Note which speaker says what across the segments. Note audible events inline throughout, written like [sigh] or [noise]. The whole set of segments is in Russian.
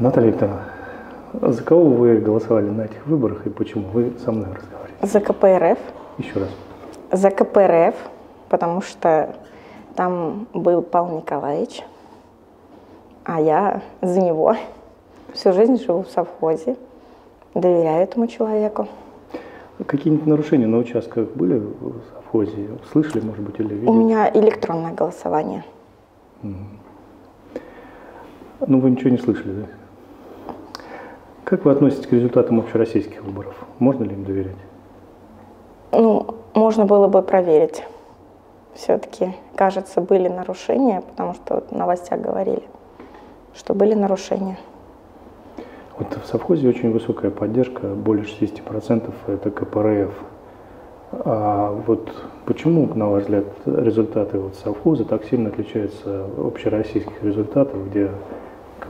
Speaker 1: Наталья Викторовна, за кого вы голосовали на этих выборах и почему? Вы со мной разговариваете.
Speaker 2: За КПРФ.
Speaker 1: Еще раз.
Speaker 2: За КПРФ, потому что там был Павел Николаевич, а я за него. Всю жизнь живу в совхозе, доверяю этому человеку.
Speaker 1: Какие-нибудь нарушения на участках были в совхозе? Слышали, может быть, или видели?
Speaker 2: У меня электронное голосование.
Speaker 1: Ну, вы ничего не слышали, да? Как вы относитесь к результатам общероссийских выборов? Можно ли им доверять?
Speaker 2: Ну, можно было бы проверить. Все-таки, кажется, были нарушения, потому что вот в новостях говорили, что были нарушения.
Speaker 1: Вот в совхозе очень высокая поддержка, более 60% это КПРФ. А вот почему, на ваш взгляд, результаты вот совхоза так сильно отличаются от общероссийских результатов, где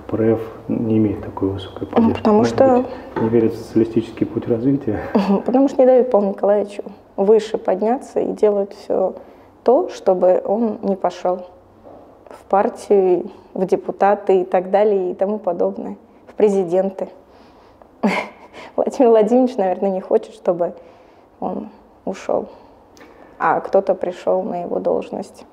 Speaker 1: КПРФ не имеет такой высокой поддержки?
Speaker 2: Потому
Speaker 1: Может
Speaker 2: что...
Speaker 1: быть, не верит в социалистический путь развития? [laughs]
Speaker 2: Потому что не дают Павлу Николаевичу выше подняться и делают все то, чтобы он не пошел в партию, в депутаты и так далее и тому подобное, в президенты. [laughs] Владимир Владимирович, наверное, не хочет, чтобы он ушел, а кто-то пришел на его должность.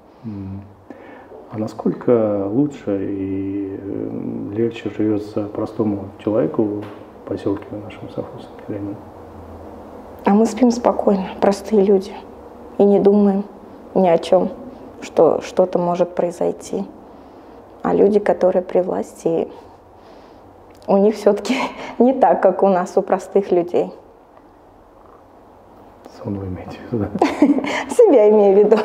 Speaker 1: А насколько лучше и э, легче живется простому человеку в поселке нашем деревне?
Speaker 2: А мы спим спокойно, простые люди, и не думаем ни о чем, что что-то может произойти. А люди, которые при власти, у них все-таки [laughs] не так, как у нас, у простых людей.
Speaker 1: Сон вы имеете в виду, да? [laughs]
Speaker 2: Себя имею в виду.